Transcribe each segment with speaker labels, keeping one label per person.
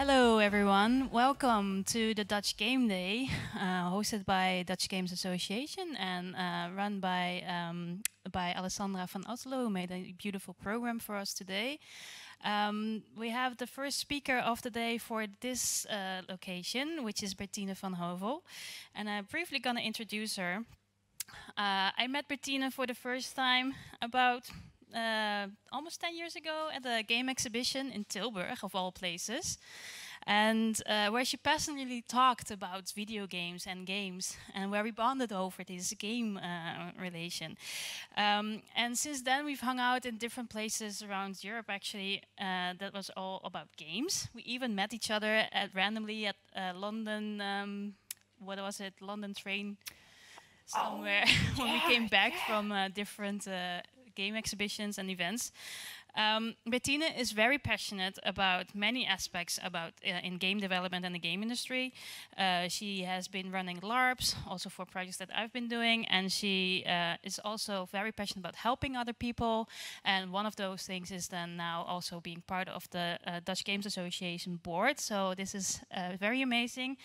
Speaker 1: Hello, everyone. Welcome to the Dutch Game Day, uh, hosted by Dutch Games Association and uh, run by um, by Alessandra van Otterlo, who made a beautiful program for us today. Um, we have the first speaker of the day for this uh, location, which is Bertine van Hövell, and I'm briefly going to introduce her. Uh, I met Bertine for the first time about uh, almost 10 years ago at a game exhibition in Tilburg, of all places. And uh, where she passionately talked about video games and games, and where we bonded over this game uh, relation. Um, and since then, we've hung out in different places around Europe. Actually, uh, that was all about games. We even met each other at randomly at uh, London. Um, what was it? London train somewhere oh, when yeah, we came back yeah. from uh, different uh, game exhibitions and events. Um, Bertine is very passionate about many aspects about uh, in game development and the game industry. Uh, she has been running LARPs, also for projects that I've been doing, and she uh, is also very passionate about helping other people. And one of those things is then now also being part of the uh, Dutch Games Association board. So this is uh, very amazing.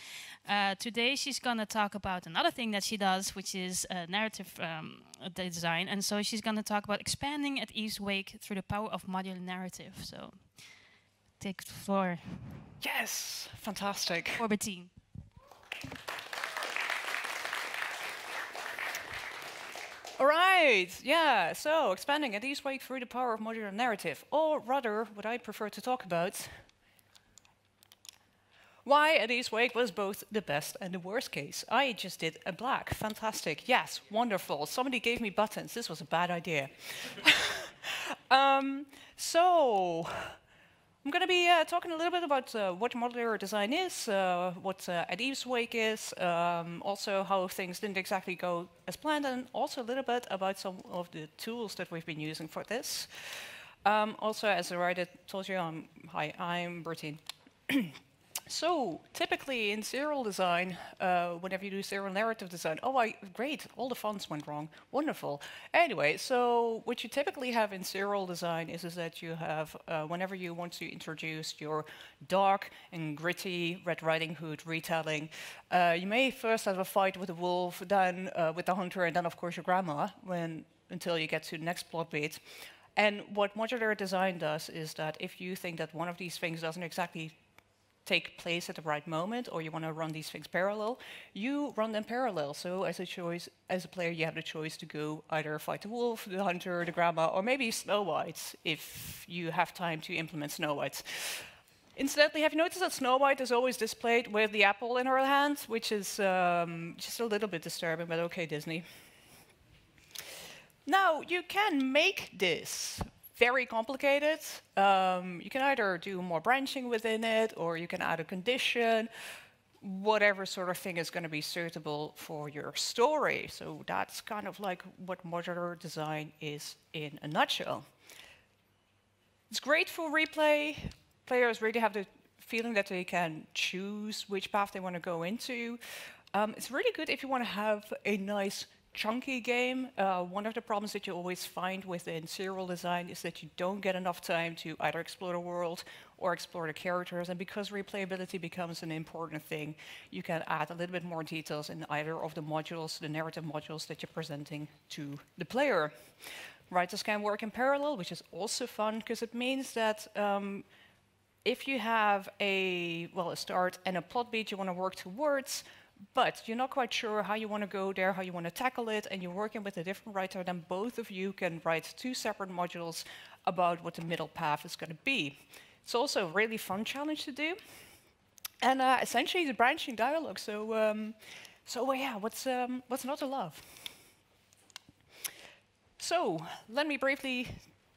Speaker 1: Uh, today she's going to talk about another thing that she does, which is narrative um, design. And so she's going to talk about expanding at Eve's Wake through the power of modular narrative. So take the floor.
Speaker 2: Yes, fantastic.
Speaker 1: For Bertine.
Speaker 2: All right, yeah, so expanding at Eve's Wake through the power of modular narrative, or rather, what I prefer to talk about, why at Wake was both the best and the worst case. I just did a black, fantastic, yes, wonderful. Somebody gave me buttons, this was a bad idea. Um, so, I'm going to be uh, talking a little bit about uh, what modular design is, uh, what uh, Wake is, um, also how things didn't exactly go as planned, and also a little bit about some of the tools that we've been using for this. Um, also, as I already told you, I'm, hi, I'm Bertine. So typically in serial design, uh, whenever you do serial narrative design, oh, I, great, all the fonts went wrong, wonderful. Anyway, so what you typically have in serial design is, is that you have, uh, whenever you want to introduce your dark and gritty Red Riding Hood retelling, uh, you may first have a fight with the wolf, then uh, with the hunter, and then of course your grandma, when until you get to the next plot beat. And what modular design does is that if you think that one of these things doesn't exactly take place at the right moment or you want to run these things parallel, you run them parallel. So as a choice, as a player, you have the choice to go either fight the wolf, the hunter, the grandma, or maybe Snow White if you have time to implement Snow White. Incidentally, have you noticed that Snow White is always displayed with the apple in her hand, which is um, just a little bit disturbing, but okay, Disney. Now, you can make this very complicated. Um, you can either do more branching within it, or you can add a condition, whatever sort of thing is going to be suitable for your story. So that's kind of like what modular design is in a nutshell. It's great for replay. Players really have the feeling that they can choose which path they want to go into. Um, it's really good if you want to have a nice chunky game, uh, one of the problems that you always find within serial design is that you don't get enough time to either explore the world or explore the characters. And because replayability becomes an important thing, you can add a little bit more details in either of the modules, the narrative modules that you're presenting to the player. Writers can work in parallel, which is also fun because it means that um, if you have a well a start and a plot beat you want to work towards, but you're not quite sure how you want to go there, how you want to tackle it, and you're working with a different writer, then both of you can write two separate modules about what the middle path is going to be. It's also a really fun challenge to do. And uh, essentially, it's a branching dialogue. So, um, so uh, yeah, what's, um, what's not to love? So, let me briefly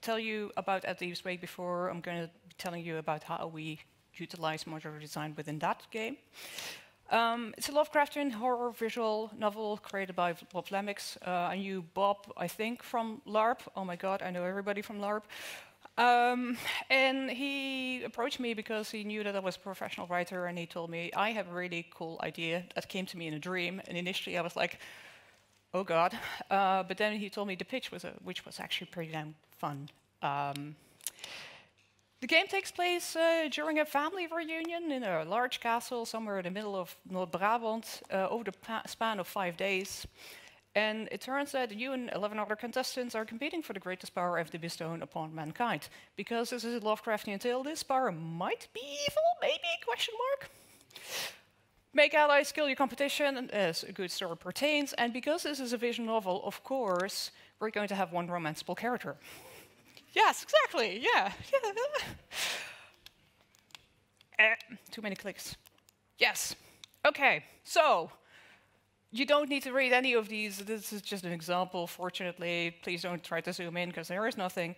Speaker 2: tell you about At Eve's Wake before I'm going to be telling you about how we utilize modular design within that game. Um, it's a Lovecraftian horror visual novel created by Bob Lemix. Uh, I knew Bob, I think, from LARP. Oh my god, I know everybody from LARP. Um, and he approached me because he knew that I was a professional writer, and he told me, I have a really cool idea that came to me in a dream. And initially I was like, oh god. Uh, but then he told me the pitch was, a, which was actually pretty damn fun. Um, The game takes place uh, during a family reunion in a large castle somewhere in the middle of North Brabant uh, over the span of five days. And it turns out you and 11 other contestants are competing for the greatest power ever to be bestowed upon mankind. Because this is a Lovecraftian tale, this power might be evil, maybe, question mark? Make allies, kill your competition, as a good story pertains. And because this is a vision novel, of course, we're going to have one romanceable character. Yes, exactly, yeah. yeah. uh, too many clicks. Yes. Okay, so you don't need to read any of these. This is just an example, fortunately. Please don't try to zoom in, because there is nothing.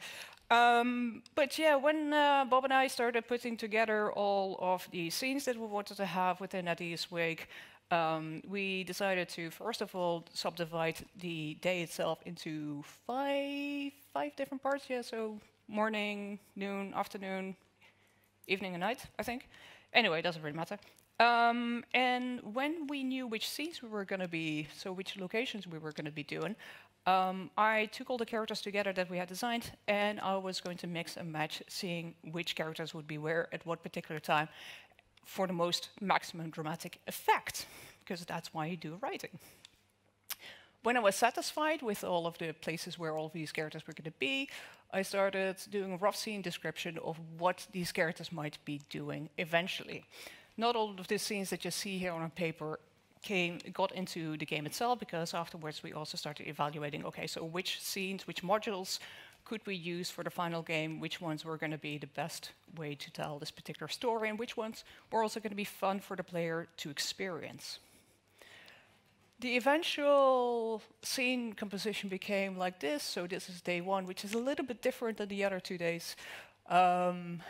Speaker 2: Um, but yeah, when uh, Bob and I started putting together all of the scenes that we wanted to have within At Wake, um, we decided to, first of all, subdivide the day itself into five, five different parts. Yeah, so morning, noon, afternoon, evening, and night, I think. Anyway, it doesn't really matter. Um, and when we knew which scenes we were going to be, so which locations we were going to be doing, um, I took all the characters together that we had designed, and I was going to mix and match, seeing which characters would be where at what particular time for the most maximum dramatic effect, because that's why you do writing. When I was satisfied with all of the places where all these characters were going to be, I started doing a rough scene description of what these characters might be doing eventually not all of the scenes that you see here on paper came got into the game itself because afterwards we also started evaluating okay so which scenes which modules could we use for the final game which ones were going to be the best way to tell this particular story and which ones were also going to be fun for the player to experience? The eventual scene composition became like this so this is day one which is a little bit different than the other two days. Um,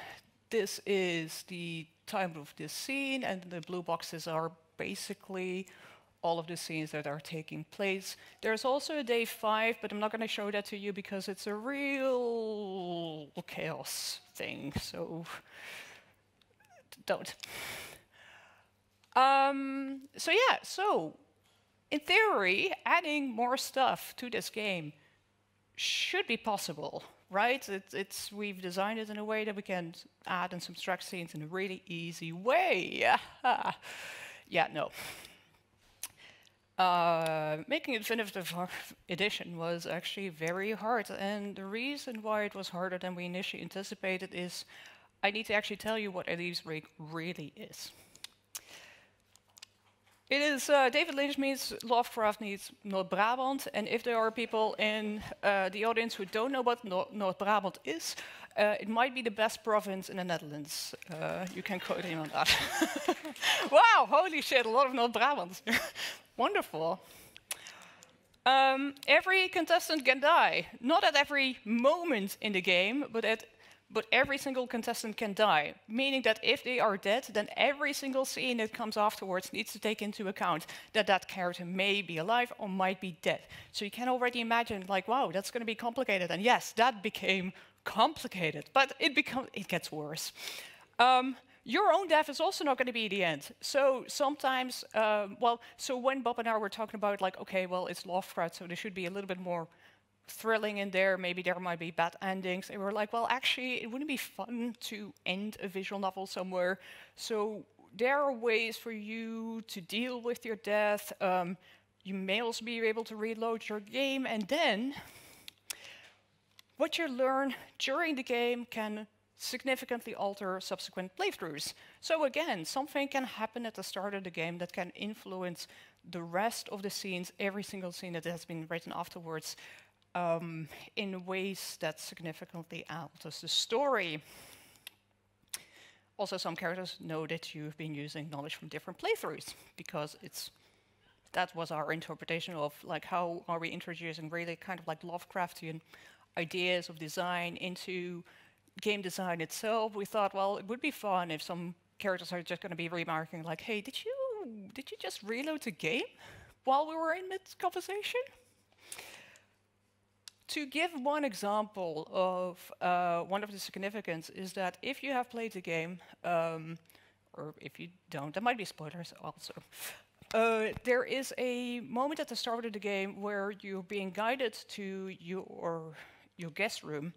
Speaker 2: this is the time of this scene, and the blue boxes are basically all of the scenes that are taking place. There's also a day five, but I'm not going to show that to you because it's a real chaos thing, so don't. Um, so yeah, so in theory, adding more stuff to this game should be possible right? It's, it's, we've designed it in a way that we can add and subtract scenes in a really easy way. yeah, no. Uh, making a definitive edition was actually very hard, and the reason why it was harder than we initially anticipated is I need to actually tell you what At Eve's Wake really is. It is uh, David Lynch meets Lovecraft meets North Brabant, and if there are people in uh, the audience who don't know what North, Brabant is, uh, it might be the best province in the Netherlands. Uh, you can quote him on that. wow, holy shit, a lot of North Brabant. Wonderful. Um, every contestant can die, not at every moment in the game, but at but every single contestant can die, meaning that if they are dead, then every single scene that comes afterwards needs to take into account that that character may be alive or might be dead. So you can already imagine, like, wow, that's going to be complicated. And yes, that became complicated, but it becomes it gets worse. Um, your own death is also not going to be the end. So sometimes, um, well, so when Bob and I were talking about, like, okay, well, it's Lovecraft, so there should be a little bit more thrilling in there. Maybe there might be bad endings. And we're like, well, actually, it wouldn't be fun to end a visual novel somewhere. So there are ways for you to deal with your death. Um, you may also be able to reload your game, and then what you learn during the game can significantly alter subsequent playthroughs. So again, something can happen at the start of the game that can influence the rest of the scenes, every single scene that has been written afterwards, um, in ways that significantly alters the story. Also, some characters know that you've been using knowledge from different playthroughs because it's that was our interpretation of like how are we introducing really kind of like Lovecraftian ideas of design into game design itself. We thought, well, it would be fun if some characters are just going to be remarking like, "Hey, did you did you just reload the game while we were in mid conversation?" to give one example of uh, one of the significance is that if you have played the game, um, or if you don't, there might be spoilers also. Uh, there is a moment at the start of the game where you're being guided to your your guest room,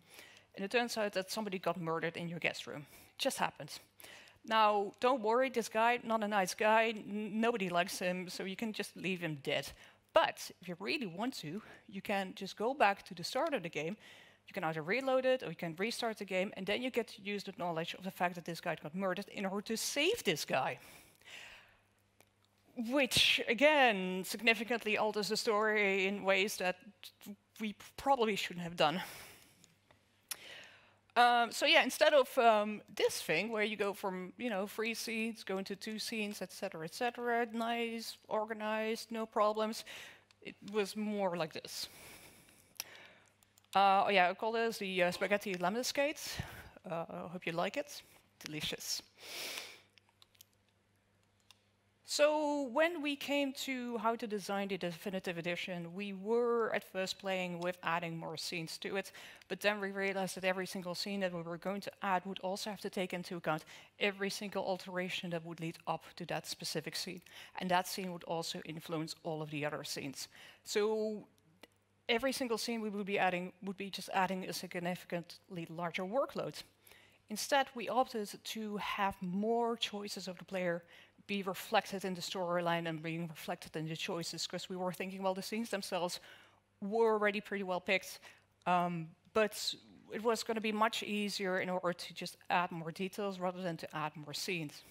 Speaker 2: and it turns out that somebody got murdered in your guest room. It just happens. Now, don't worry, this guy, not a nice guy, nobody likes him, so you can just leave him dead. But if you really want to, you can just go back to the start of the game. You can either reload it or you can restart the game, and then you get to use the knowledge of the fact that this guy got murdered in order to save this guy. Which, again, significantly alters the story in ways that we probably shouldn't have done. Um, so yeah, instead of um, this thing where you go from you know three scenes, go into two scenes, etc., etc., nice, organized, no problems, it was more like this. Uh, oh yeah, I call this the uh, spaghetti lemon skates. Uh, I hope you like it. Delicious. So when we came to how to design the definitive edition, we were at first playing with adding more scenes to it, but then we realized that every single scene that we were going to add would also have to take into account every single alteration that would lead up to that specific scene. And that scene would also influence all of the other scenes. So every single scene we would be adding would be just adding a significantly larger workload. Instead, we opted to have more choices of the player be reflected in the storyline and being reflected in the choices because we were thinking, well, the scenes themselves were already pretty well picked, um, but it was going to be much easier in order to just add more details rather than to add more scenes.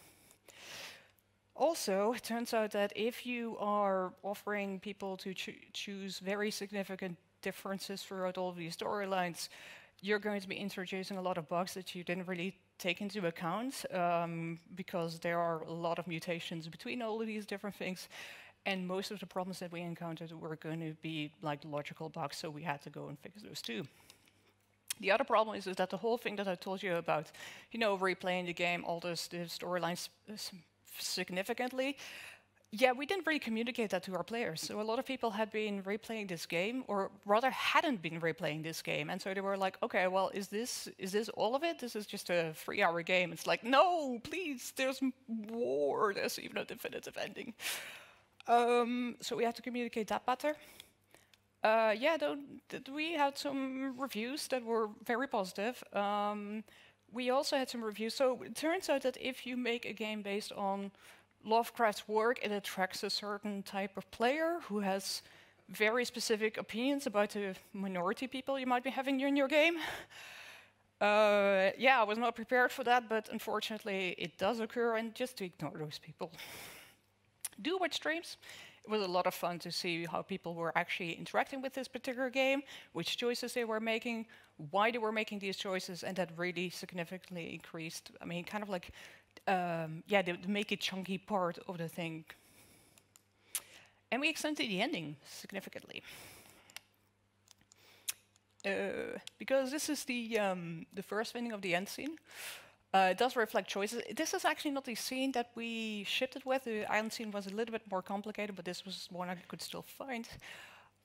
Speaker 2: Also, it turns out that if you are offering people to cho choose very significant differences throughout all of these storylines, you're going to be introducing a lot of bugs that you didn't really take into account um, because there are a lot of mutations between all of these different things. And most of the problems that we encountered were going to be like logical bugs, so we had to go and fix those too. The other problem is, is that the whole thing that I told you about, you know, replaying the game, all the storylines significantly, yeah, we didn't really communicate that to our players. So a lot of people had been replaying this game, or rather hadn't been replaying this game, and so they were like, "Okay, well, is this is this all of it? This is just a three-hour game." It's like, no, please, there's more. There's even a definitive ending. Um, so we had to communicate that better. Uh, yeah, we had some reviews that were very positive. Um, we also had some reviews. So it turns out that if you make a game based on Lovecraft's work, it attracts a certain type of player who has very specific opinions about the minority people you might be having in your game. Uh, yeah, I was not prepared for that, but unfortunately it does occur, and just to ignore those people. Do watch streams. It was a lot of fun to see how people were actually interacting with this particular game, which choices they were making, why they were making these choices, and that really significantly increased. I mean, kind of like um, yeah, the, the make it chunky part of the thing. And we extended the ending significantly. Uh, because this is the um, the first ending of the end scene. Uh, it does reflect choices. This is actually not the scene that we shipped it with. The end scene was a little bit more complicated, but this was one I could still find.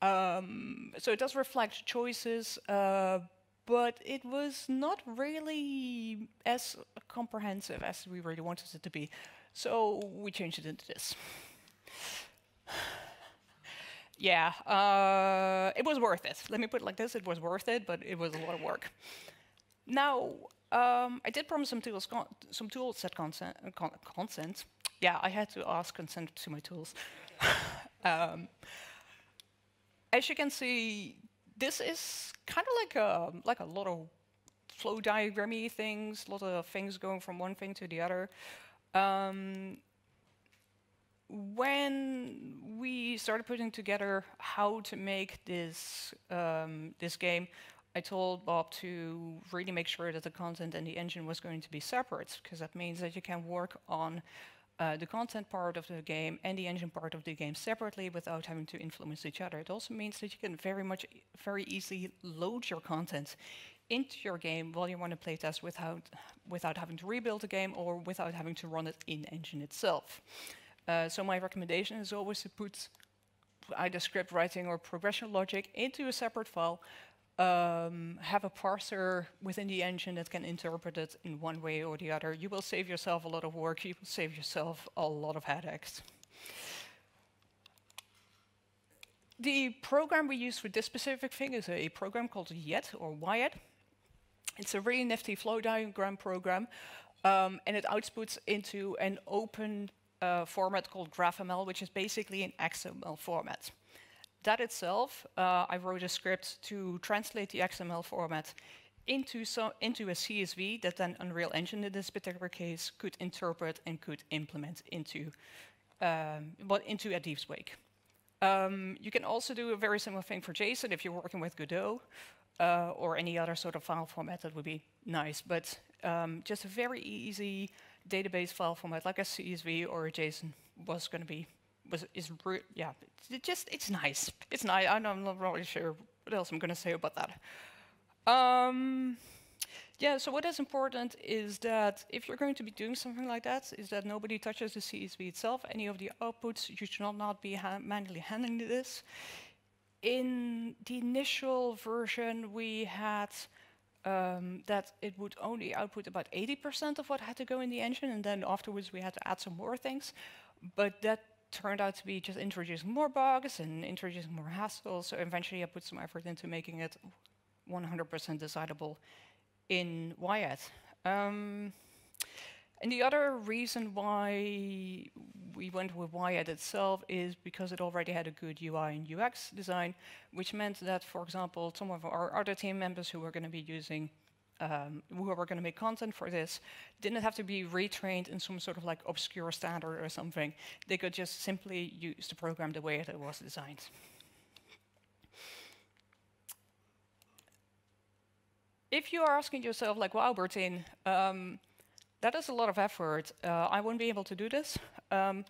Speaker 2: Um, so it does reflect choices, uh, but it was not really as comprehensive as we really wanted it to be. So we changed it into this. yeah, uh, it was worth it. Let me put it like this, it was worth it, but it was a lot of work. Now, um, I did promise some tools, some tools set consent, con consent. Yeah, I had to ask consent to my tools. um, as you can see, this is kind of like a, like a lot of flow diagrammy things, a lot of things going from one thing to the other. Um, when we started putting together how to make this um, this game, I told Bob to really make sure that the content and the engine was going to be separate, because that means that you can work on uh, the content part of the game and the engine part of the game separately without having to influence each other. It also means that you can very much, very easily load your content into your game while you want to playtest without, without having to rebuild the game or without having to run it in engine itself. Uh, so my recommendation is always to put either script writing or progression logic into a separate file um, have a parser within the engine that can interpret it in one way or the other. You will save yourself a lot of work. You will save yourself a lot of headaches. The program we use for this specific thing is a program called yEd or yEd. It's a really nifty flow diagram program, um, and it outputs into an open uh, format called GraphML, which is basically an XML format. That itself, uh, I wrote a script to translate the XML format into, so, into a CSV that then Unreal Engine, in this particular case, could interpret and could implement into, um, well, into At Eve's Wake. Um, you can also do a very similar thing for JSON if you're working with Godot uh, or any other sort of file format that would be nice. But um, just a very easy database file format like a CSV or a JSON was going to be was is yeah it just it's nice it's nice I'm not really sure what else I'm going to say about that. Um, yeah, so what is important is that if you're going to be doing something like that, is that nobody touches the CSV itself. Any of the outputs, you should not be ha manually handling this. In the initial version, we had um, that it would only output about 80% of what had to go in the engine, and then afterwards we had to add some more things. But that turned out to be just introducing more bugs and introducing more hassle, so eventually I put some effort into making it 100% decidable in yEd. Um, and the other reason why we went with yEd itself is because it already had a good UI and UX design, which meant that, for example, some of our other team members who were going to be using, um, who were going to make content for this, didn't have to be retrained in some sort of like obscure standard or something. They could just simply use the program the way that it was designed. if you are asking yourself, like, wow, Bertine, um, that is a lot of effort. Uh, I won't be able to do this. Um,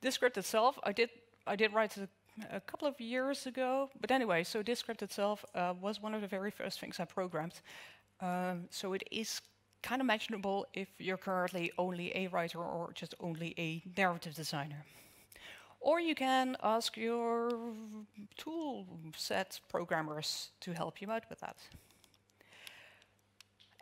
Speaker 2: this script itself, I did, I did write a, a, couple of years ago. But anyway, so this script itself uh, was one of the very first things I programmed. Um, so it is kind of mentionable if you're currently only a writer or just only a narrative designer. Or you can ask your tool set programmers to help you out with that.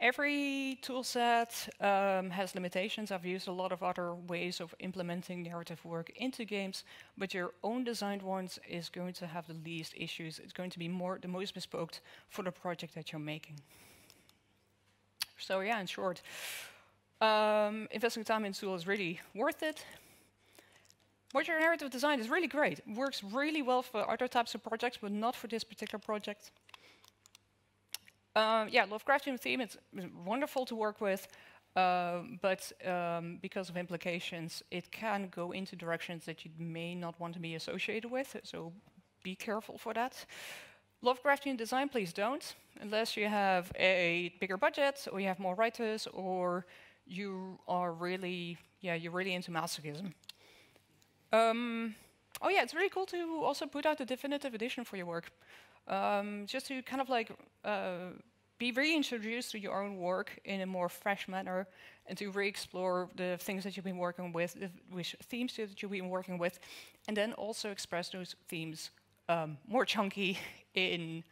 Speaker 2: Every toolset um, has limitations. I've used a lot of other ways of implementing narrative work into games, but your own designed ones is going to have the least issues. It's going to be more the most bespoke for the project that you're making. So yeah, in short, um, investing time in tool is really worth it. Modular narrative design is really great. It works really well for other types of projects, but not for this particular project. Um, yeah, Lovecraftian theme, it's, wonderful to work with, uh, but um, because of implications, it can go into directions that you may not want to be associated with, so be careful for that. Lovecraftian design, please don't, unless you have a bigger budget, or you have more writers, or you are really, yeah, you're really into masochism. Um, oh yeah, it's really cool to also put out a definitive edition for your work um, just to kind of like uh, be reintroduced to your own work in a more fresh manner and to re-explore the things that you've been working with, the which themes that you've been working with, and then also express those themes um, more chunky in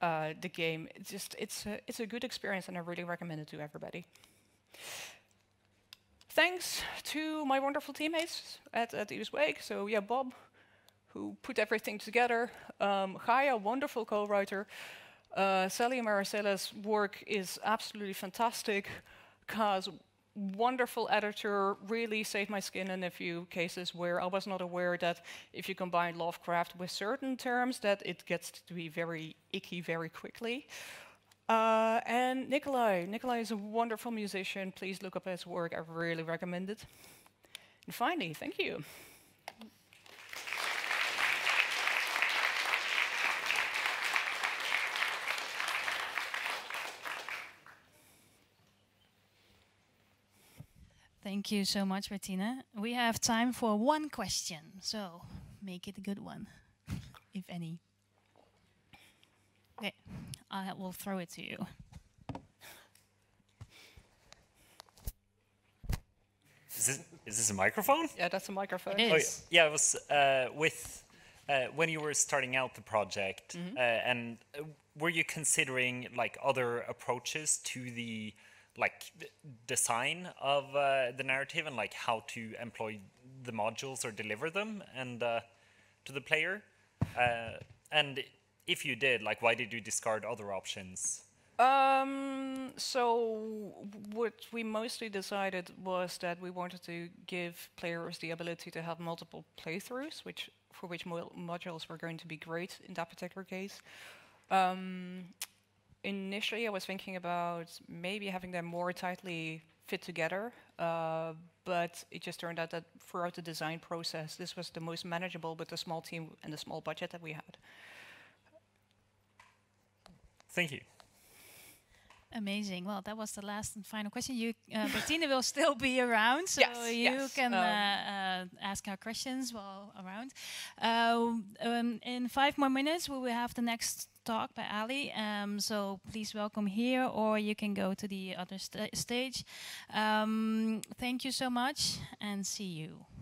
Speaker 2: uh, the game. It's just it's a, it's a good experience, and I really recommend it to everybody. Thanks to my wonderful teammates at, at Wake. So yeah, Bob, who put everything together. Um, wonderful co-writer. Uh, Sally Maricella's work is absolutely fantastic. Kaz, wonderful editor, really saved my skin in a few cases where I was not aware that if you combine Lovecraft with certain terms, that it gets to be very icky very quickly. Uh, and Nikolai. Nikolai is a wonderful musician. Please look up his work. I really recommend it. And finally, thank you.
Speaker 1: Thank you so much, Bettina. We have time for one question, so make it a good one, if any. Okay, I will throw it to you.
Speaker 3: Is this, is this a microphone?
Speaker 2: Yeah, that's a microphone.
Speaker 1: It is.
Speaker 3: Oh, yeah, it was uh, with uh, when you were starting out the project, mm -hmm. uh, and uh, were you considering like other approaches to the like the design of uh, the narrative and like how to employ the modules or deliver them and uh, to the player. Uh, and if you did, like, why did you discard other options?
Speaker 2: Um, so what we mostly decided was that we wanted to give players the ability to have multiple playthroughs, which for which mo modules were going to be great in that particular case. Um, initially, I was thinking about maybe having them more tightly fit together, uh, but it just turned out that throughout the design process, this was the most manageable with the small team and the small budget that we had.
Speaker 3: Thank you.
Speaker 1: Amazing. Well, that was the last and final question. You, uh, Bertine will still be around, so
Speaker 2: Yes,
Speaker 1: you
Speaker 2: yes,
Speaker 1: can
Speaker 2: um,
Speaker 1: uh, uh, ask our questions while around. Uh, um, in five more minutes, we will have the next talk by Ali. Um, so please welcome here, or you can go to the other sta stage. Um, thank you so much, and see you.